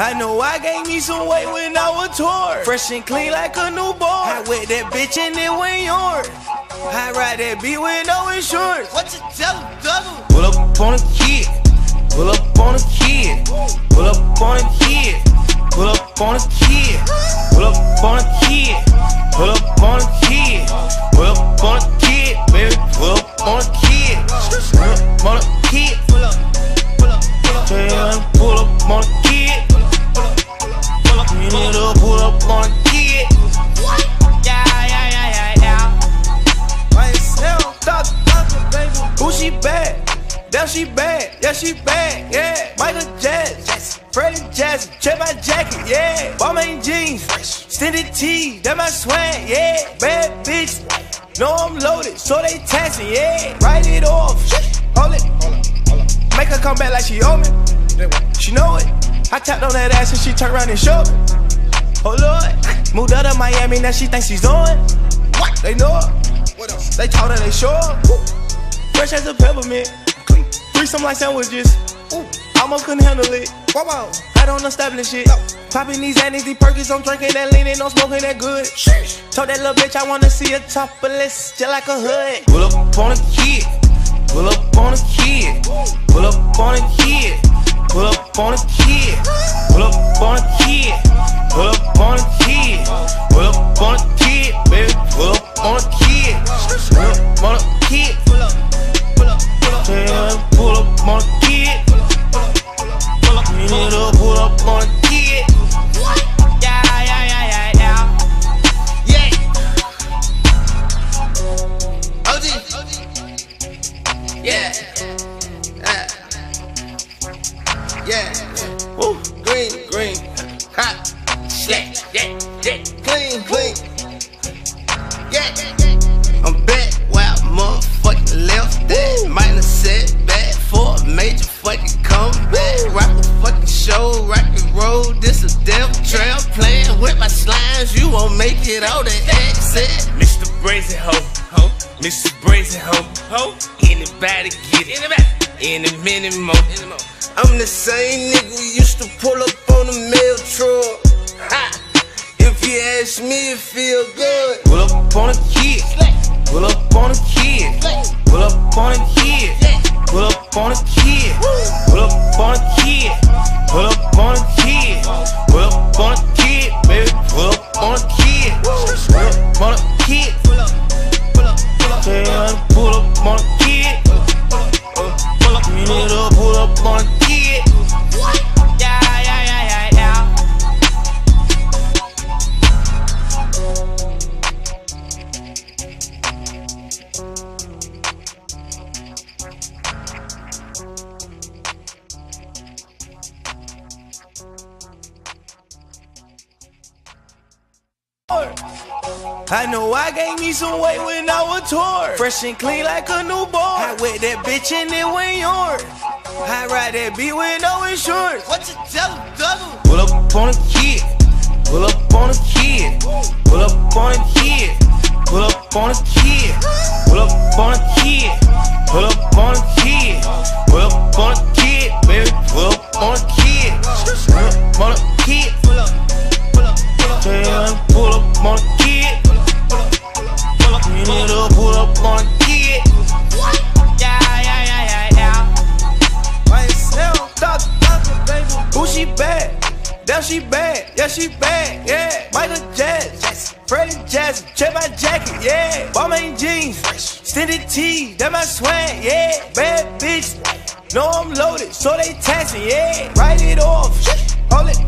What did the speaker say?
I know I gave me some weight when I was tour. Fresh and clean like a newborn. I wet that bitch and it went yours. I ride that beat with no insurance. What you tell him, double? Pull up on a kid. Pull up on a kid. Pull up on a kid. Pull up on a kid. Pull up on a kid. Pull up on a kid. Pull up on a kid, baby. Pull up on a kid. To pull up on a kid. Yeah, yeah, yeah, yeah, yeah. Why yourself? Duck, duck, baby. Who she bad? Damn, she bad. Yeah, she bad. Yeah. Michael Jackson. Freddie Jackson. Check my jacket. Yeah. Balmain jeans. Extended tee. That my swag. Yeah. Bad bitch. Know I'm loaded. So they taxing. Yeah. Write it off. Hold it. Make her come back like she owe me. She know it. I tapped on that ass and she turned around and showed me. Oh Lord, moved out of Miami, now she thinks she's on. What? They know her. What else? They told her they sure. Fresh as a peppermint. Three some like sandwiches. Ooh, almost couldn't handle it. Wow, wow. I don't establish it. Popping these annies, these perkins, I'm drinking that lean and I'm smoking that good. Told that little bitch I wanna see a topless, just like a hood. Pull up on a kid. Pull up on a kid. Pull up on a kid. Pull up on a kid. This a devil trail. Playing with my slimes, you won't make it out the exit. Mr. Brazen Ho, ho, Mr. Brazen Ho, ho. Anybody get it? Anybody? Any minute more. I'm the same nigga we used to pull up on the mail truck. Ha! If you ask me, it feel good. Pull up on a kid. Pull up on a kid. Pull up on a kid. Pull up on a kid. Pull up on a kid. Pull up on a kid. Pull up on kid. Yeah, yeah, yeah, yeah, yeah. I know I gained me some weight when I was tour. Fresh and clean like a newborn. I wet that bitch and it went yours. I ride that beat with no insurance. What you tell him, double? Pull up on a kid. Pull up on a kid. Pull up on a kid. Pull up on a kid. Pull up on a kid. Up on kid. Yeah, yeah, yeah, yeah, yeah. Yourself? Duck, duck, baby. Who she bad? Damn, she bad. Yeah, she bad. Yeah. Michael Jackson. Freddie Jackson. Check my jacket. Yeah. Balmain jeans. Extended tee. That my swag. Yeah. Bad bitch. Know I'm loaded. So they taxing. Yeah. Write it off. Hold it.